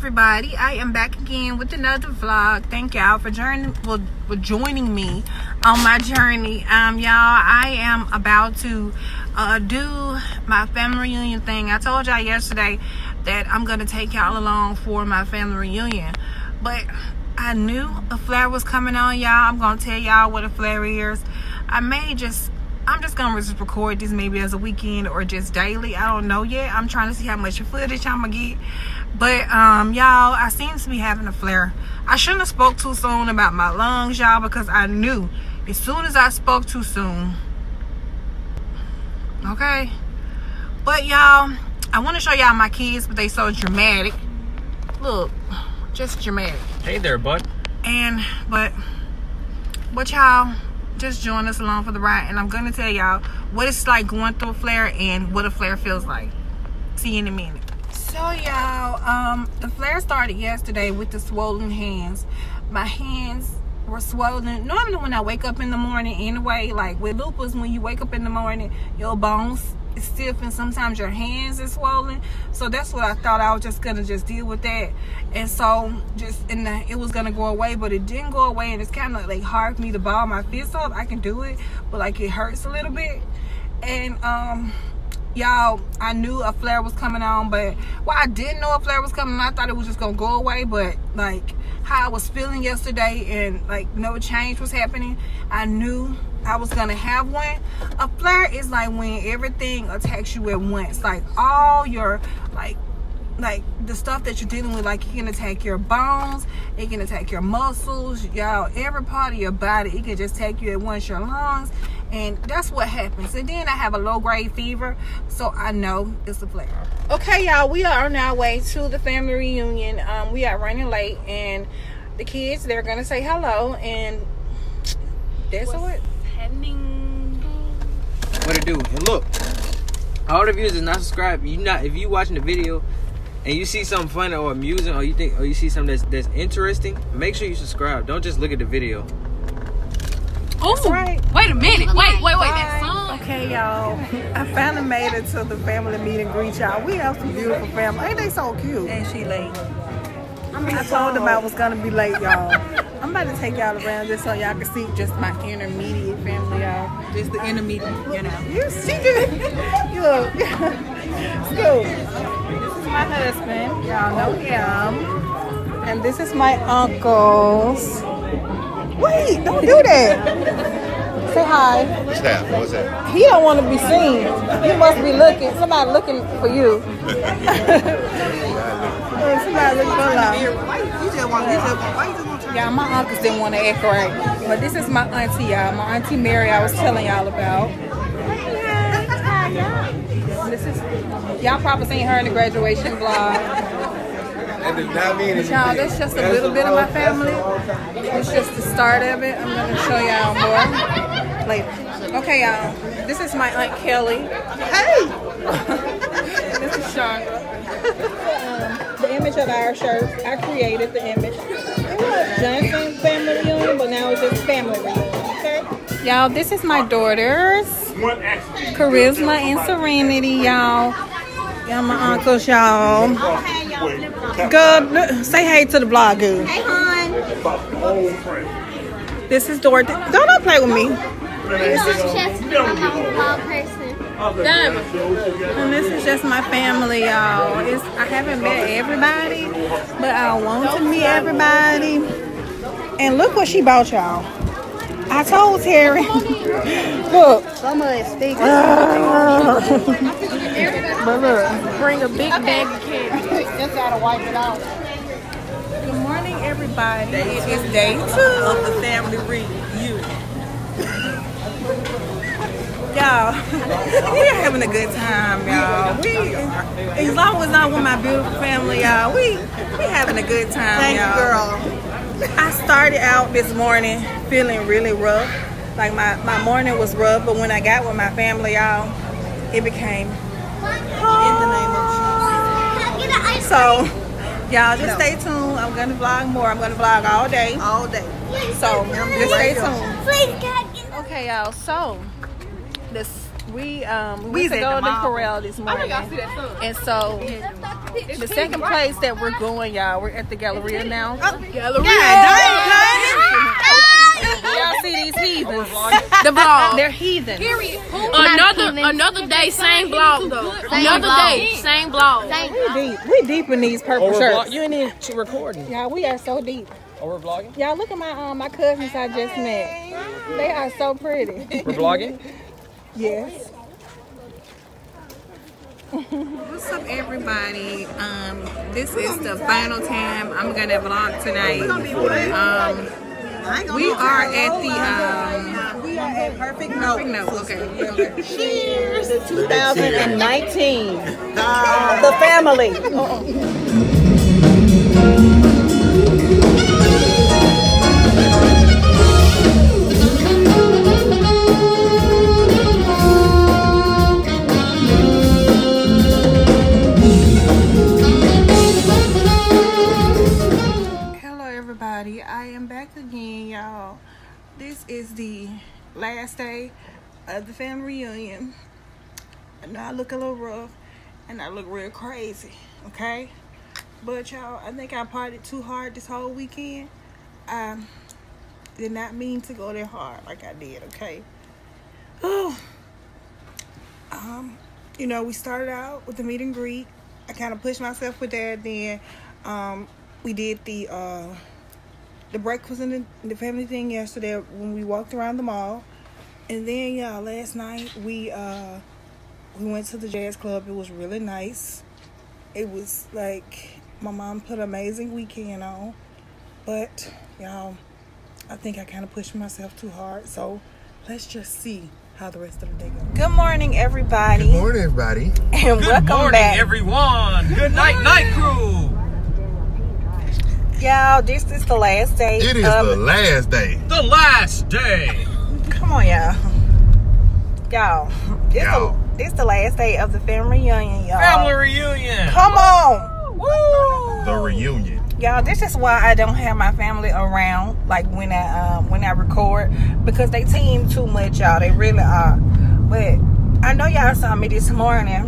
everybody. I am back again with another vlog. Thank y'all for joining for, joining me on my journey. Um y'all i am about to uh do my family reunion thing. I told y'all yesterday that i'm gonna take y'all along for my family reunion. But i knew a flare was coming on y'all. I'm gonna tell y'all what a flare is. I may just I'm just gonna just record this maybe as a weekend or just daily. I don't know yet. I'm trying to see how much footage I'm gonna get. But um, y'all, I seem to be having a flare. I shouldn't have spoke too soon about my lungs, y'all, because I knew as soon as I spoke too soon. Okay. But y'all, I want to show y'all my kids, but they so dramatic. Look, just dramatic. Hey there, bud. And but but y'all just join us along for the ride and I'm gonna tell y'all what it's like going through a flare and what a flare feels like. See you in a minute. So y'all, um, the flare started yesterday with the swollen hands. My hands were swollen. Normally when I wake up in the morning anyway, like with lupus, when you wake up in the morning, your bones stiff and sometimes your hands is swollen. So that's what i thought. I was just gonna just deal with that. And so just and it was gonna go away but it didn't go away. And it's kind of like hard for me to ball my fists up. I can do it but like it hurts a little bit. And um y'all i knew a flare was coming on but well i didn't know a flare was coming i thought it was just gonna go away but like how i was feeling yesterday and like no change was happening i knew I was gonna have one. A flare is like when everything attacks you at once. Like all your like like the stuff that you're dealing with, like it can attack your bones, it can attack your muscles, y'all, every part of your body, it can just attack you at once, your lungs, and that's what happens. And then I have a low grade fever, so I know it's a flare. Okay, y'all, we are on our way to the family reunion. Um, we are running late, and the kids they're gonna say hello, and that's what happening what to do. And look, all the viewers is not subscribed. You not if you watching the video and you see something funny or amusing or you think or you see something that's that's interesting, make sure you subscribe. Don't just look at the video. Oh, right. wait a minute. Y'all. I finally made it to the family meet and greet y'all. We have some beautiful family. Ain't they so cute? And she late. I told them I was gonna be late, y'all. I'm about to take y'all around just so y'all can see just my intermediate family, y'all. Just the intermediate, you know. You see this? Look. Scoop. This is my husband. Y'all know him. And this is my uncles. Wait, don't do that. Say hi. What's that? What's that? He don't want to be seen. He must be looking. Somebody looking for you. somebody looking for love. Yeah, my uncles didn't want to act right. But this is my auntie, y'all. My auntie Mary I was telling y'all about. This is y'all probably seen her in the graduation vlog. That does not Y'all, that's just a little bit of my family. It's just the start of it. I'm gonna show y'all more later. Okay, y'all. This is my Aunt Kelly. Hey! this is Chandra. Um, the image of our shirt, I created the image. It was Johnson family reunion, but now it's just family reunion, okay? Y'all, this is my daughters. Charisma and Serenity, y'all. Y'all, my uncles, y'all. Good. Say hey to the vlog, good. Hey, hon. This is Dorothy. Don't, don't play with me. This is I'm person. And this is just my family, y'all. I haven't met everybody, but I want to meet everybody. And look what she bought y'all. I told Terry. look. Some of it stinks. but look, bring a big bag of candy. Just gotta wipe it out. Good morning, everybody. It is day two of the family reunion y'all, we're having a good time, y'all. We, as long as I'm with my beautiful family, y'all, we we having a good time, Thank y'all. girl. I started out this morning feeling really rough. Like my, my morning was rough, but when I got with my family, y'all, it became in the name of Jesus. So, y'all just stay tuned. I'm gonna vlog more. I'm gonna vlog all day. All day. So just stay tuned. Okay, y'all. So this We um we, We went to was the Golden. Corral this morning, and so the second place that we're going, y'all, we're at the Galleria now. Y'all see these heathens? The vlog. They're heathen. Another another day, same blog though. Another vlog. day, same vlog. Thank We deep. We deep in these purple Oh, shirts. vlog- you ain't even ch- recording. Yeah, we are so deep. Oh, we're vlogging. Y'all look at my um my cousins I just met. They are so pretty. We're vlogging. Yes. What's up, everybody? Um, this is the final time I'm gonna vlog tonight. Um, we are at the um. We are at Perfect Perfect Note. note. Okay. okay. Cheers. The 2019. Uh, the family. Hello, last day of the family reunion. I know I look a little rough and I look real crazy, okay? But y'all, I think I partied too hard this whole weekend. I did not mean to go that hard like I did, okay? Oh, um, you know, we started out with the meet and greet. I kind of pushed myself with that. Then, um, we did the uh, the breakfast and the, the family thing yesterday when we walked around the mall. And then, y'all, last night we uh, we went to the jazz club. It was really nice. It was like my mom put an amazing weekend on, but y'all, I think I kind of pushed myself too hard. So let's just see how the rest of the day goes. Good morning, everybody, Good morning, everybody. and Good welcome morning, back. everyone. Good night, night crew. Y'all, this is the last day. It is of the last day. The last day. Come on, y'all. Y'all, this Y'all. the this the last day of the family reunion, y'all. Family reunion. Come on, woo! The reunion. Y'all, this is why I don't have my family around, like when I um when I record, because they team too much, y'all. They really are. But I know y'all saw me this morning.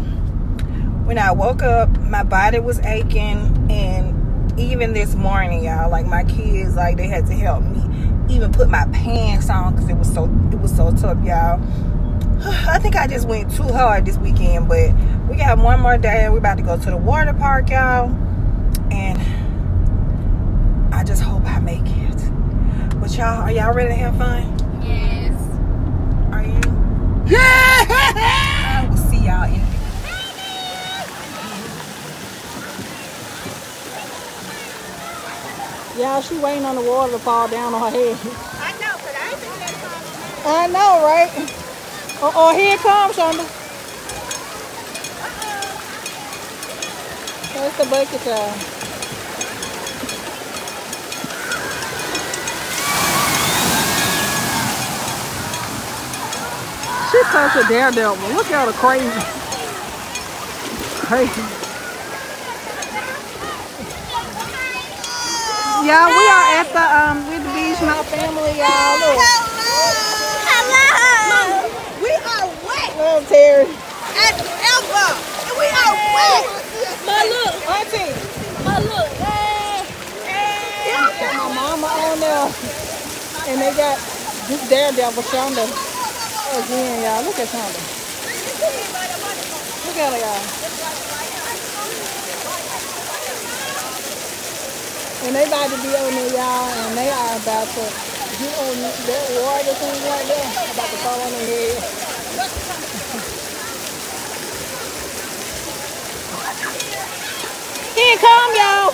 When I woke up, my body was aching, and even this morning, y'all, like my kids, like they had to help me even put my pants on because it was so it was so tough, y'all. I think I just went too hard this weekend, but we got one more day. We're about to go to the water park, y'all, and I just hope I make it. But y'all, are y'all ready to have fun? Yes. Are you? Yeah! Y'all, she waiting on the water to fall down on her head. I know, but I think that's I know, right? Oh, oh here it comes, Shonda. That's the bucket, y'all. She's such a daredevil. Look at her crazy. Crazy. Y'all, we are at the um with the beach, my family, y'all. Look. Hello. We are wet Little Terry. as ever. And we are wet. My look, auntie. My look. Hey, Got my mama on there. And they got this daredevil Shonda. Again, y'all. Look at Shonda. Look at her, y'all. And they about to be on there, y'all, and they are about to get on that water thing right there. About to fall on their head. Here come, y'all.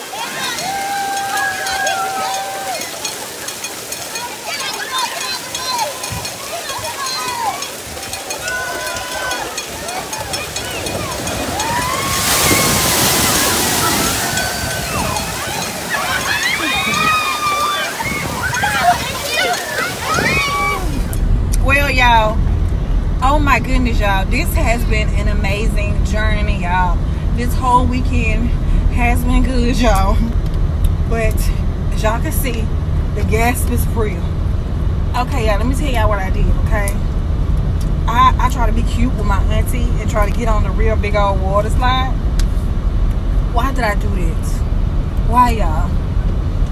Well, y'all, oh my goodness, y'all, this has been an amazing journey, y'all. This whole weekend has been good, y'all. But as y'all can see, the gas is real. Okay, y'all, let me tell y'all what I did, okay? I, I try to be cute with my auntie and try to get on the real big old water slide. Why did I do this? Why y'all?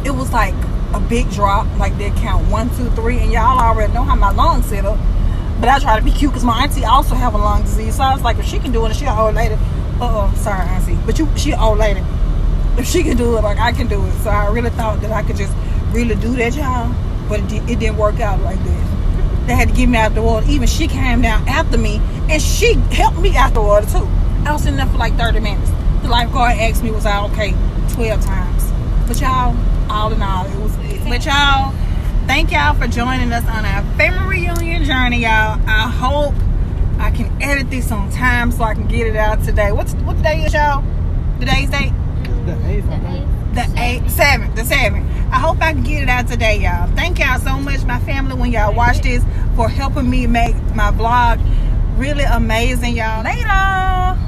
It was like a big drop, like they count one, two, three, and y'all already know how my lungs set up. But I try to be cute because my auntie also have a lung disease. So I was like, if she can do it, and she an old lady. Uh oh, sorry, auntie, but you she an old lady. If she can do it, like I can do it. So I really thought that I could just really do that, y'all. But it, it didn't work out like that. They had to get me out the water. Even she came down after me, and she helped me out the water too. I was in there for like 30 minutes. The lifeguard asked me, was I okay? 12 times. But y'all, all in all, it was. But y'all, thank y'all for joining us on our family reunion journey, y'all. I hope I can edit this on time so I can get it out today. What's what day is y'all? Today's date? The eight, seven, the seven. I hope I can get it out today, y'all. Thank y'all so much, my family, when y'all watch this, for helping me make my vlog really amazing, y'all. Later.